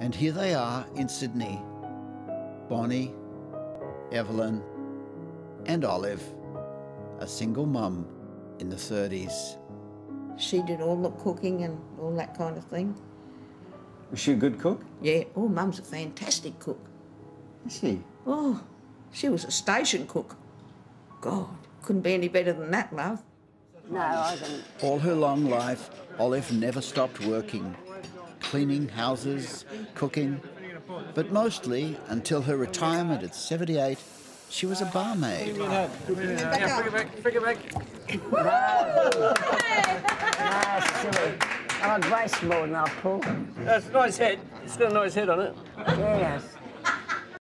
And here they are in Sydney Bonnie, Evelyn, and Olive, a single mum in the 30s. She did all the cooking and all that kind of thing. Was she a good cook? Yeah, oh, Mum's a fantastic cook. Is she? Oh, she was a station cook. God, couldn't be any better than that, love. No, I didn't. All her long life, Olive never stopped working, cleaning houses, cooking, but mostly until her retirement at 78, she was a barmaid. No, silly. I'm a waste more than I pull. That's a nice head. It's got a nice head on it. Yes.